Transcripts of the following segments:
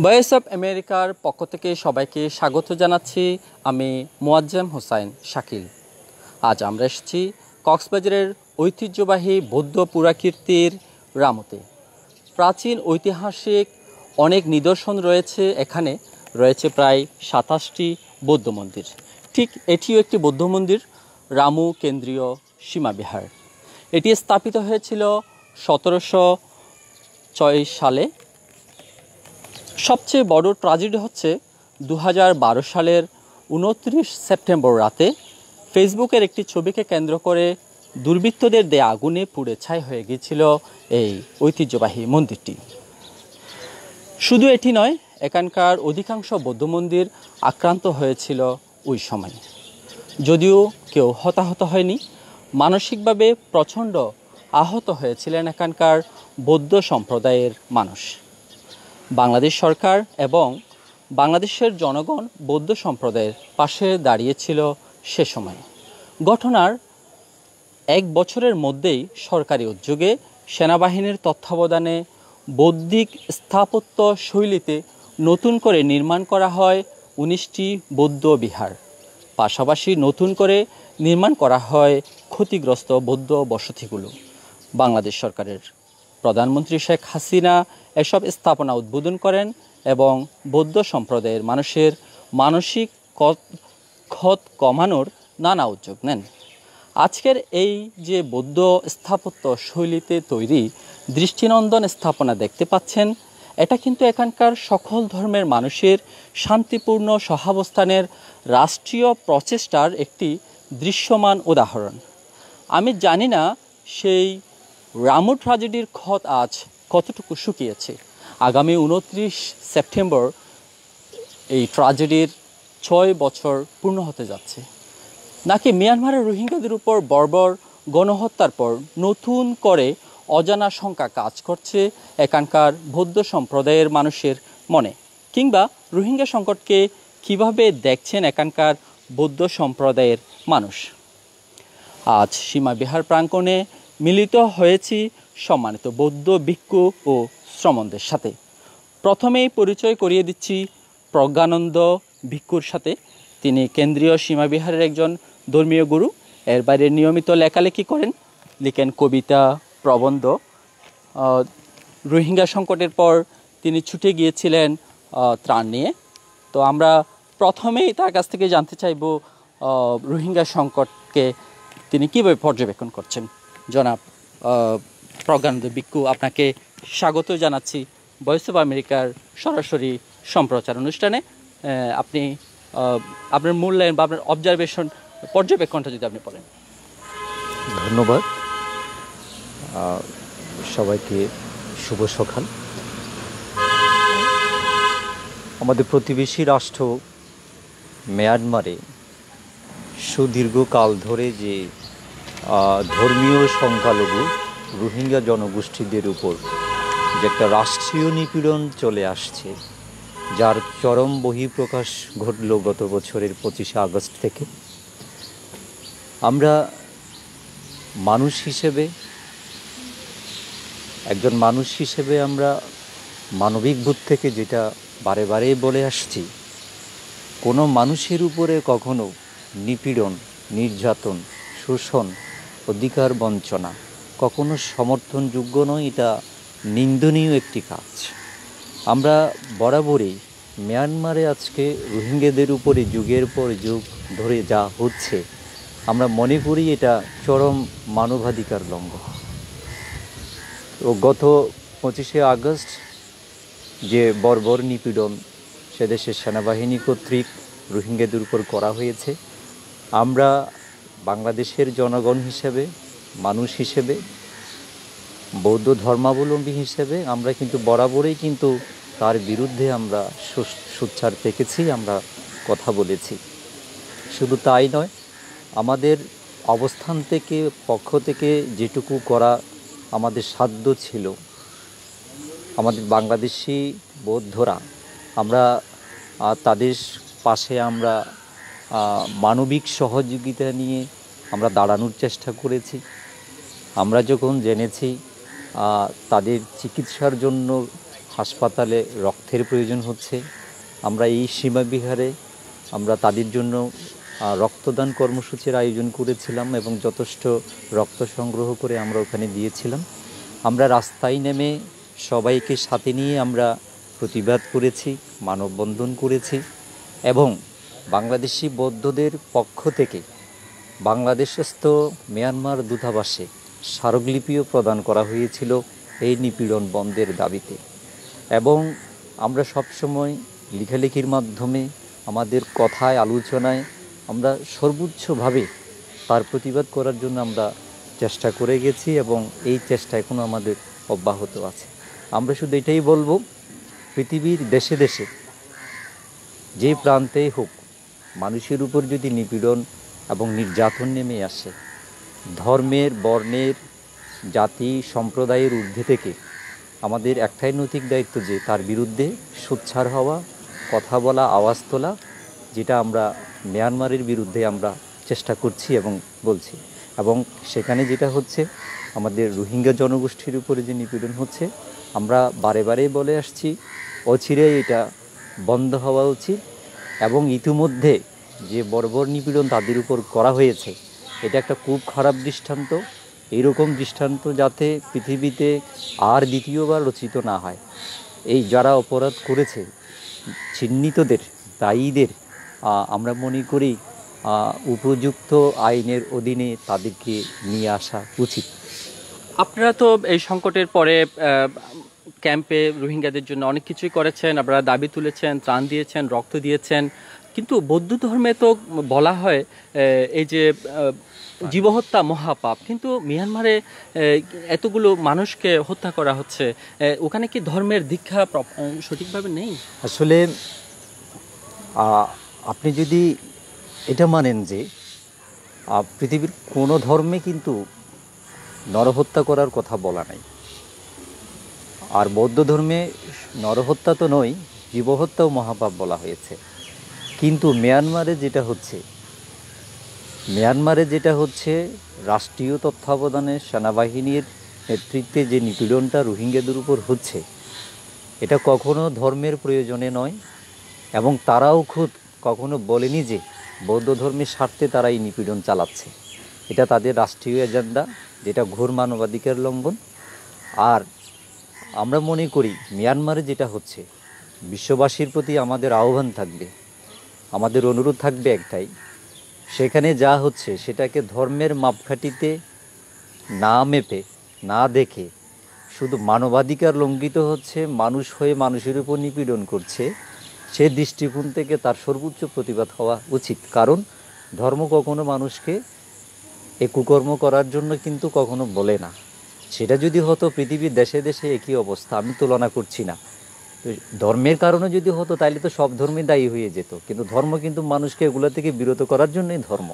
Voice of আমেরিকার পক্ষ থেকে সবাইকে স্বাগত জানাচ্ছি আমি মোয়াজ্জেম হোসাইন শাকিল। আজ আমরা এসেছি কক্সবাজারের ঐতিহ্যবাহী বৌদ্ধ পুরাকীর্তির রামতে। প্রাচীন ঐতিহাসিক অনেক নিদর্শন রয়েছে এখানে, রয়েছে প্রায় সাতাশটি বৌদ্ধ মন্দির। ঠিক এটিও একটি বৌদ্ধ মন্দির, রামু কেন্দ্রীয় সীমাবিহার। এটি স্থাপিত হয়েছিল সতেরোশো ছয় সালে সবচেয়ে বড় ট্রাজেডি হচ্ছে দু হাজার বারো সালের উনত্রিশ সেপ্টেম্বর রাতে ফেসবুকের একটি ছবিকে কেন্দ্র করে দুর্বৃত্তদের দেয়া আগুনে পুড়ে ছাই হয়ে গিয়েছিল এই ঐতিহ্যবাহী মন্দিরটি। শুধু এটি নয়, এখানকার অধিকাংশ বৌদ্ধ মন্দির আক্রান্ত হয়েছিল ওই সময়। যদিও কেউ হতাহত হয়নি, মানসিকভাবে প্রচণ্ড আহত হয়েছিলেন এখানকার বৌদ্ধ সম্প্রদায়ের মানুষ। বাংলাদেশ সরকার এবং বাংলাদেশের জনগণ বৌদ্ধ সম্প্রদায়ের পাশে দাঁড়িয়েছিল সে সময়। ঘটনার এক বছরের মধ্যেই সরকারি উদ্যোগে সেনাবাহিনীর তত্ত্বাবধানে বৌদ্ধিক স্থাপত্য শৈলীতে নতুন করে নির্মাণ করা হয় উনিশটি বৌদ্ধ বিহার। পাশাপাশি নতুন করে নির্মাণ করা হয় ক্ষতিগ্রস্ত বৌদ্ধ বসতিগুলো। বাংলাদেশ সরকারের প্রধানমন্ত্রী শেখ হাসিনা এসব স্থাপনা উদ্বোধন করেন এবং বৌদ্ধ সম্প্রদায়ের মানুষের মানসিক ক্ষত কমানোর নানা উদ্যোগ নেন। আজকের এই যে বৌদ্ধ স্থাপত্য শৈলীতে তৈরি দৃষ্টিনন্দন স্থাপনা দেখতে পাচ্ছেন, এটা কিন্তু এখানকার সকল ধর্মের মানুষের শান্তিপূর্ণ সহাবস্থানের রাষ্ট্রীয় প্রচেষ্টার একটি দৃশ্যমান উদাহরণ। আমি জানি না সেই রামু ট্রাজেডির ক্ষত আজ কতটুকু শুকিয়েছে? আগামী উনত্রিশ সেপ্টেম্বর এই ট্রাজেডির ছয় বছর পূর্ণ হতে যাচ্ছে। নাকি মিয়ানমারের রোহিঙ্গাদের উপর বর্বর গণহত্যার পর নতুন করে অজানা শঙ্কা কাজ করছে এখানকার বৌদ্ধ সম্প্রদায়ের মানুষের মনে? কিংবা রোহিঙ্গা সংকটকে কীভাবে দেখছেন এখানকার বৌদ্ধ সম্প্রদায়ের মানুষ? আজ সীমা বিহার প্রাঙ্গণে মিলিত হয়েছি সম্মানিত বৌদ্ধ, ভিক্ষু ও শ্রমণদের সাথে। প্রথমেই পরিচয় করিয়ে দিচ্ছি প্রজ্ঞানন্দ ভিক্ষুর সাথে। তিনি কেন্দ্রীয় সীমাবিহারের একজন ধর্মীয় গুরু। এর বাইরে নিয়মিত লেখালেখি করেন, লিখেন কবিতা, প্রবন্ধ। রোহিঙ্গা সংকটের পর তিনি ছুটে গিয়েছিলেন ত্রাণ নিয়ে। তো আমরা প্রথমেই তার কাছ থেকে জানতে চাইব রোহিঙ্গা সংকটকে তিনি কীভাবে পর্যবেক্ষণ করছেন। জনাব প্রজ্ঞানন্দ বিক্ষু আপনাকে স্বাগত জানাচ্ছি ভয়েস অফ আমেরিকার সরাসরি সম্প্রচার অনুষ্ঠানে। আপনি আপনার মূল্যায়ন বা আপনার অবজারভেশন পর্যবেক্ষণটা যদি আপনি বলেন। ধন্যবাদ। সবাইকে শুভ সকাল। আমাদের প্রতিবেশী রাষ্ট্র মিয়ানমারে সুদীর্ঘকাল ধরে যে ধর্মীয় সংখ্যালঘু রোহিঙ্গা জনগোষ্ঠীদের উপর যে একটা রাষ্ট্রীয় নিপীড়ন চলে আসছে, যার চরম বহিঃপ্রকাশ ঘটল গত বছরের পঁচিশে আগস্ট থেকে, আমরা মানুষ হিসেবে, একজন মানুষ হিসেবে আমরা মানবিক বোধ থেকে যেটা বারে বারে বলে আসছি, কোনো মানুষের উপরে কখনো নিপীড়ন, নির্যাতন, শোষণ অধিকার বঞ্চনা। কখনো সমর্থনযোগ্য নয়, এটা নিন্দনীয় একটি কাজ। আমরা বরাবরই মিয়ানমারে আজকে রোহিঙ্গাদের উপরে যুগের পর যুগ ধরে যা হচ্ছে, আমরা মনে করি এটা চরম মানবাধিকার লঙ্ঘন। তো গত পঁচিশে আগস্ট যে বর্বর নিপীড়ন সে দেশের সেনাবাহিনী কর্তৃক রোহিঙ্গাদের উপর করা হয়েছে, আমরা বাংলাদেশের জনগণ হিসেবে, মানুষ হিসেবে, বৌদ্ধ ধর্মাবলম্বী হিসেবে আমরা কিন্তু বরাবরই কিন্তু তার বিরুদ্ধে আমরা সুচ্ছার পেকেছি আমরা কথা বলেছি। শুধু তাই নয়, আমাদের অবস্থান থেকে, পক্ষ থেকে যেটুকু করা আমাদের সাধ্য ছিল, আমাদের বাংলাদেশি বৌদ্ধরা, আমরা তাদের পাশে আমরা মানবিক সহযোগিতা নিয়ে আমরা দাঁড়ানোর চেষ্টা করেছি। আমরা যখন জেনেছি তাদের চিকিৎসার জন্য হাসপাতালে রক্তের প্রয়োজন হচ্ছে, আমরা এই সীমা বিহারে আমরা তাদের জন্য রক্তদান কর্মসূচির আয়োজন করেছিলাম এবং যথেষ্ট রক্ত সংগ্রহ করে আমরা ওখানে দিয়েছিলাম। আমরা রাস্তায় নেমে সবাইকে সাথে নিয়ে আমরা প্রতিবাদ করেছি, মানববন্ধন করেছি এবং বাংলাদেশি বৌদ্ধদের পক্ষ থেকে বাংলাদেশস্থ মিয়ানমার দূতাবাসে স্মারকলিপিও প্রদান করা হয়েছিল এই নিপীড়ন বন্ধের দাবিতে। এবং আমরা সবসময় লেখালেখির মাধ্যমে আমাদের কথায়, আলোচনায় আমরা সর্বোচ্চভাবে তার প্রতিবাদ করার জন্য আমরা চেষ্টা করে গেছি এবং এই চেষ্টা এখনও আমাদের অব্যাহত আছে। আমরা শুধু এটাই বলব, পৃথিবীর দেশে দেশে যে প্রান্তেই হোক মানুষের উপর যদি নিপীড়ন এবং নির্যাতন নেমে আসে, ধর্মের, বর্ণের, জাতি, সম্প্রদায়ের ঊর্ধ্বে থেকে আমাদের একটাই নৈতিক দায়িত্ব যে তার বিরুদ্ধে সোচ্চার হওয়া, কথা বলা, আওয়াজ তোলা, যেটা আমরা মিয়ানমারের বিরুদ্ধে আমরা চেষ্টা করছি এবং বলছি। এবং সেখানে যেটা হচ্ছে, আমাদের রোহিঙ্গা জনগোষ্ঠীর উপরে যে নিপীড়ন হচ্ছে, আমরা বারে বারে বলে আসছি অচিরে এটা বন্ধ হওয়া উচিত। এবং ইতিমধ্যে যে বর্বর নিপীড়ন তাদের উপর করা হয়েছে, এটা একটা খুব খারাপ দৃষ্টান্ত। এইরকম দৃষ্টান্ত যাতে পৃথিবীতে আর দ্বিতীয়বার রচিত না হয়। এই যারা অপরাধ করেছে, চিহ্নিতদের, দায়ীদের আমরা মনে করি উপযুক্ত আইনের অধীনে তাদেরকে নিয়ে আসা উচিত। আপনারা তো এই সংকটের পরে ক্যাম্পে রোহিঙ্গাদের জন্য অনেক কিছুই করেছেন, আপনারা দাবি তুলেছেন, ত্রাণ দিয়েছেন, রক্ত দিয়েছেন। কিন্তু বৌদ্ধ ধর্মে তো বলা হয় এই যে জীবহত্যা মহাপাপ। কিন্তু মিয়ানমারে এতগুলো মানুষকে হত্যা করা হচ্ছে ওখানে কি ধর্মের দীক্ষা সঠিকভাবে নেই? আসলে আপনি যদি এটা মানেন যে পৃথিবীর কোনো ধর্মে কিন্তু নরহত্যা করার কথা বলা নাই। আর বৌদ্ধ ধর্মে নরহত্যা তো নয়, জীবহত্যাও মহাপাপ বলা হয়েছে। কিন্তু মিয়ানমারে যেটা হচ্ছে, মিয়ানমারে যেটা হচ্ছে, রাষ্ট্রীয় তত্ত্বাবধানে সেনাবাহিনীর নেতৃত্বে যে নিপীড়নটা রোহিঙ্গাদের উপর হচ্ছে, এটা কখনো ধর্মের প্রয়োজনে নয়, এবং তারাও খুদ কখনো বলেনি যে বৌদ্ধ ধর্মের স্বার্থে তারা এই নিপীড়ন চালাচ্ছে। এটা তাদের রাষ্ট্রীয় এজেন্ডা, যেটা ঘোর মানবাধিকার লঙ্ঘন, আর আমরা মনে করি মিয়ানমারে যেটা হচ্ছে, বিশ্ববাসীর প্রতি আমাদের আহ্বান থাকবে, আমাদের অনুরোধ থাকবে একটাই, সেখানে যা হচ্ছে সেটাকে ধর্মের মাপকাঠিতে না মেপে, না দেখে, শুধু মানবাধিকার লঙ্ঘিত হচ্ছে, মানুষ হয়ে মানুষের উপর নিপীড়ন করছে, সে দৃষ্টিকোণ থেকে তার সর্বোচ্চ প্রতিবাদ হওয়া উচিত। কারণ ধর্ম কখনো মানুষকে এ কুকর্ম করার জন্য কিন্তু কখনো বলে না। সেটা যদি হতো পৃথিবীর দেশে দেশে একই অবস্থা, আমি তুলনা করছি না। ধর্মের কারণে যদি হতো তাহলে তো সব ধর্মই দায়ী হয়ে যেত। কিন্তু ধর্ম কিন্তু মানুষকে এগুলো থেকে বিরত করার জন্যই ধর্ম।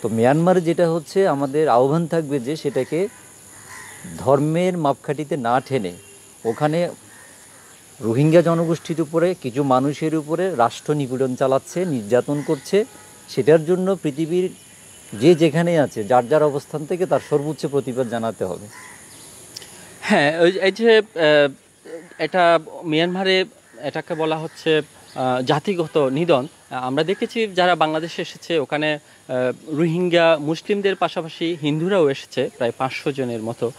তো মিয়ানমারে যেটা হচ্ছে, আমাদের আহ্বান থাকবে যে সেটাকে ধর্মের মাপকাঠিতে না ঠেনে, ওখানে রোহিঙ্গা জনগোষ্ঠীর উপরে, কিছু মানুষের উপরে রাষ্ট্র নিপীড়ন চালাচ্ছে, নির্যাতন করছে, সেটার জন্য পৃথিবীর যে যেখানে আছে, যার যার অবস্থান থেকে তার সর্বোচ্চ প্রতিবাদ জানাতে হবে। হ্যাঁ ওই- এই যে এটা মিয়ানমারে এটাকে বলা হচ্ছে জাতিগত নিধন। আমরা দেখেছি যারা বাংলাদেশে এসেছে, ওখানে রোহিঙ্গা মুসলিমদের পাশাপাশি হিন্দুরাও এসেছে, প্রায় পাঁচশো জনের মতো।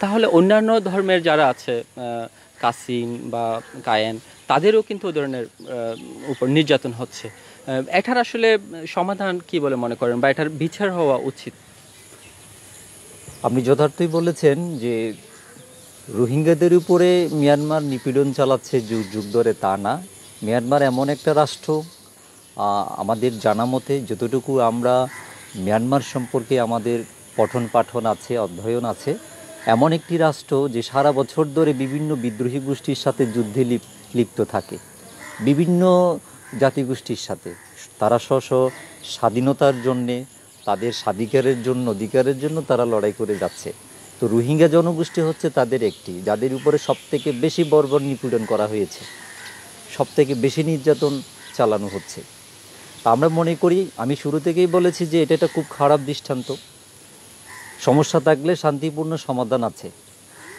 তাহলে অন্যান্য ধর্মের যারা আছে কাসিম বা কায়েন, তাদেরও কিন্তু ধরনের উপর নির্যাতন হচ্ছে। এটার আসলে সমাধান কি বলে মনে করেন বা এটার বিচার হওয়া উচিত? আপনি যথার্থই বলেছেন যে রোহিঙ্গাদের উপরে মিয়ানমার নিপীড়ন চালাচ্ছে যুগ যুগ ধরে তা না। মিয়ানমার এমন একটা রাষ্ট্র আমাদের জানা মতে যতটুকু আমরা মিয়ানমার সম্পর্কে আমাদের পঠন পাঠন আছে, অধ্যয়ন আছে, এমন একটি রাষ্ট্র যে সারা বছর ধরে বিভিন্ন বিদ্রোহী গোষ্ঠীর সাথে যুদ্ধে লিপ- লিপ্ত থাকে। বিভিন্ন জাতিগোষ্ঠীর সাথে। তারা স্ব স্ব স্বাধীনতার জন্যে, তাদের স্বাধিকারের জন্য, অধিকারের জন্য তারা লড়াই করে যাচ্ছে। তো রোহিঙ্গা জনগোষ্ঠী হচ্ছে তাদের একটি, যাদের উপরে সবথেকে বেশি বর্বর নিপীড়ন করা হয়েছে। সবথেকে বেশি নির্যাতন চালানো হচ্ছে। তা আমরা মনে করি, আমি শুরু থেকেই বলেছি যে এটা একটা খুব খারাপ দৃষ্টান্ত। সমস্যা থাকলে শান্তিপূর্ণ সমাধান আছে।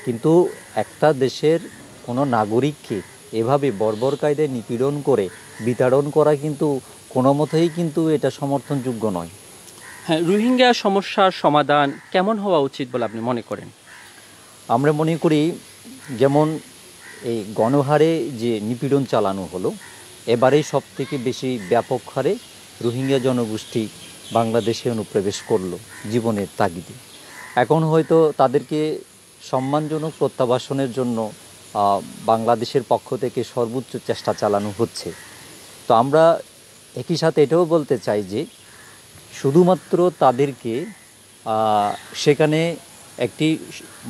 কিন্তু একটা দেশের কোনো নাগরিককে এভাবে বর্বর কায়দায় নিপীড়ন করে বিতাড়ন করা কিন্তু কোনো মতেই কিন্তু এটা সমর্থনযোগ্য নয়। হ্যাঁ রোহিঙ্গা সমস্যার সমাধান কেমন হওয়া উচিত বলে আপনি মনে করেন? আমরা মনে করি যেমন এই গণহারে যে নিপীড়ন চালানো হলো এবারে সব থেকে বেশি ব্যাপক হারে রোহিঙ্গা জনগোষ্ঠী বাংলাদেশে অনুপ্রবেশ করল জীবনের তাগিদে। এখন হয়তো তাদেরকে সম্মানজনক প্রত্যাবাসনের জন্য বাংলাদেশের পক্ষ থেকে সর্বোচ্চ চেষ্টা চালানো হচ্ছে। তো আমরা একই সাথে এটাও বলতে চাই যে শুধুমাত্র তাদেরকে সেখানে একটি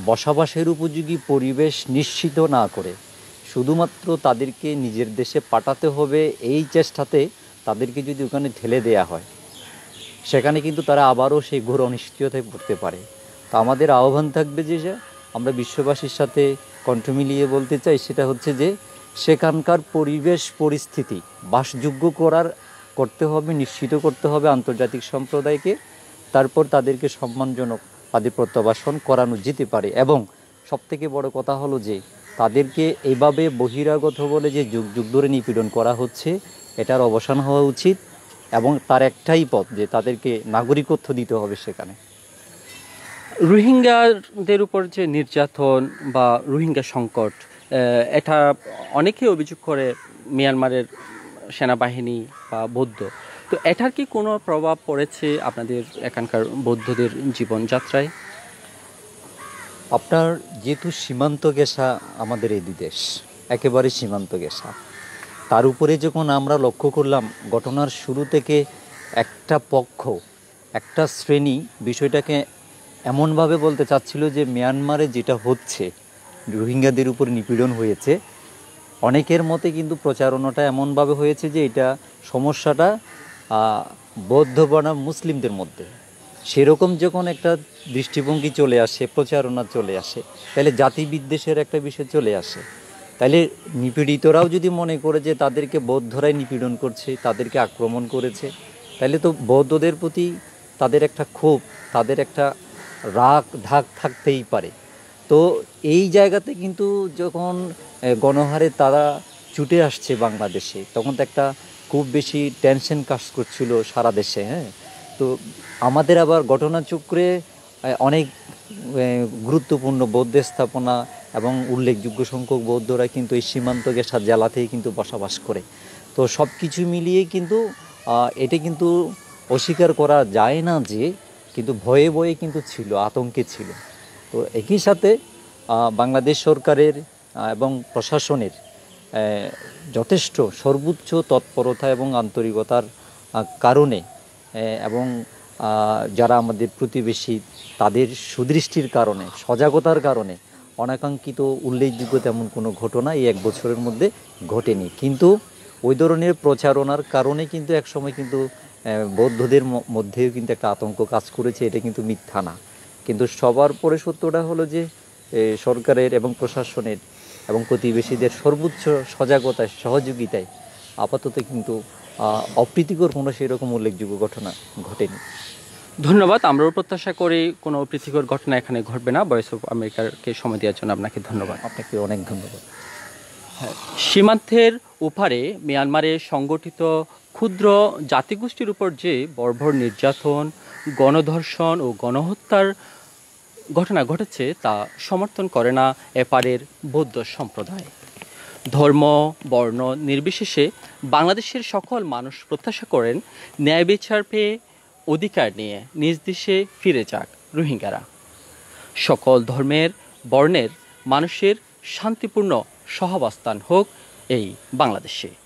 বসবাসের উপযোগী পরিবেশ নিশ্চিত না করে, শুধুমাত্র তাদেরকে নিজের দেশে পাঠাতে হবে এই চেষ্টাতে তাদেরকে যদি ওখানে ঠেলে দেয়া হয়, সেখানে কিন্তু তারা আবারও সেই ঘোর অনিশ্চয়তায় পড়তে পারে। তো আমাদের আহ্বান থাকবে যে আমরা বিশ্ববাসীর সাথে কণ্ঠ মিলিয়ে বলতে চাই, সেটা হচ্ছে যে সেখানকার পরিবেশ পরিস্থিতি, বাসযোগ্য করার করতে হবে, নিশ্চিত করতে হবে আন্তর্জাতিক সম্প্রদায়কে। তারপর তাদেরকে সম্মানজনক তাদের প্রত্যাবাসন করানো যেতে পারে। এবং সবথেকে বড় কথা হলো যে, তাদেরকে এভাবে বহিরাগত বলে যে যুগ যুগ ধরে নিপীড়ন করা হচ্ছে, এটার অবসান হওয়া উচিত এবং তার একটাই পথ যে তাদেরকে নাগরিকত্ব দিতে হবে সেখানে। রোহিঙ্গাদের উপর যে নির্যাতন বা রোহিঙ্গা সংকট এটা অনেকেই অভিযোগ করে মিয়ানমারের সেনাবাহিনী বা বৌদ্ধ। তো এটার কি কোনো প্রভাব পড়েছে আপনাদের এখানকার বৌদ্ধদের জীবনযাত্রায়? আপনার যেহেতু সীমান্ত গেসা আমাদের এই দেশ একেবারে সীমান্ত গেসা তার উপরে যখন আমরা লক্ষ্য করলাম, ঘটনার শুরু থেকে একটা পক্ষ, একটা শ্রেণি বিষয়টাকে এমনভাবে বলতে চাচ্ছিল যে মিয়ানমারে যেটা হচ্ছে রোহিঙ্গাদের উপর নিপীড়ন হয়েছে। অনেকের মতে কিন্তু প্রচারণাটা এমনভাবে হয়েছে যে এটা সমস্যাটা বৌদ্ধ বনাম মুসলিমদের মধ্যে। সেরকম যখন একটা দৃষ্টিভঙ্গি চলে আসে, প্রচারণা চলে আসে, তাহলে জাতি বিদ্বেষের একটা বিষয় চলে আসে। তাহলে নিপীড়িতরাও যদি মনে করে যে তাদেরকে বৌদ্ধরাই নিপীড়ন করছে, তাদেরকে আক্রমণ করেছে, তাহলে তো বৌদ্ধদের প্রতি তাদের একটা ক্ষোভ, তাদের একটা রাগ, ঢাক থাকতেই পারে। তো এই জায়গাতে কিন্তু যখন গণহারে তারা ছুটে আসছে বাংলাদেশে, তখন তো একটা খুব বেশি টেনশন কাজ করছিল সারা দেশে হ্যাঁ? তো আমাদের আবার ঘটনাচক্রে অনেক গুরুত্বপূর্ণ বৌদ্ধ স্থাপনা এবং উল্লেখযোগ্য সংখ্যক বৌদ্ধরা কিন্তু এই সীমান্ত গেসা জেলাতেই কিন্তু বসবাস করে। তো সব কিছু মিলিয়ে কিন্তু এটা কিন্তু অস্বীকার করা যায় না যে, কিন্তু ভয়ে ভয়ে কিন্তু ছিল, আতঙ্কে ছিল। তো একই সাথে বাংলাদেশ সরকারের এবং প্রশাসনের যথেষ্ট সর্বোচ্চ তৎপরতা এবং আন্তরিকতার কারণে এবং যারা আমাদের প্রতিবেশী, তাদের সুদৃষ্টির কারণে, সজাগতার কারণে অনাকাঙ্ক্ষিত উল্লেখযোগ্য তেমন কোনো ঘটনা এই এক বছরের মধ্যে ঘটেনি। কিন্তু ওই ধরনের প্রচারণার কারণে কিন্তু একসময় কিন্তু বৌদ্ধদের মধ্যেও কিন্তু একটা আতঙ্ক কাজ করেছে, এটা কিন্তু মিথ্যা না। কিন্তু সবার পরে সত্যটা হলো যে সরকারের এবং প্রশাসনের এবং প্রতিবেশীদের সর্বোচ্চ সজাগতায় সহযোগিতায় আপাতত কিন্তু অপ্রীতিকর কোনো সেরকম উল্লেখযোগ্য ঘটনা ঘটেনি। ধন্যবাদ। আমরাও প্রত্যাশা করি কোনো অপ্রীতিকর ঘটনা এখানে ঘটবে না। ভয়েস অফ আমেরিকারকে সময় দেওয়ার জন্য আপনাকে ধন্যবাদ। আপনাকে অনেক ধন্যবাদ। সীমান্তের ওপারে মিয়ানমারে সংগঠিত ক্ষুদ্র জাতিগোষ্ঠীর উপর যে বর্বর নির্যাতন গণধর্ষণ ও গণহত্যার ঘটনা ঘটেছে তা সমর্থন করে না এপারের বৌদ্ধ সম্প্রদায়। ধর্ম, বর্ণ নির্বিশেষে বাংলাদেশের সকল মানুষ প্রত্যাশা করেন ন্যায় বিচার পেয়ে অধিকার নিয়ে নিজ দেশে ফিরে যাক রোহিঙ্গারা। সকল ধর্মের, বর্ণের মানুষের শান্তিপূর্ণ সহাবস্থান হোক এই বাংলাদেশে।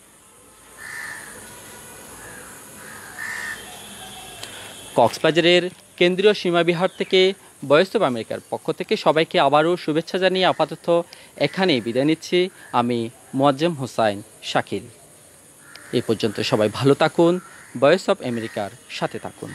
কক্সবাজারের কেন্দ্রীয় সীমাবিহার থেকে বয়স অফ আমেরিকার পক্ষ থেকে সবাইকে আবারও শুভেচ্ছা জানিয়ে আপাতত এখানেই বিদায় নিচ্ছি। আমি মোয়াজ্জেম হোসাইন শাকিল। এ পর্যন্ত সবাই ভালো থাকুন, বয়স অফ আমেরিকার সাথে থাকুন।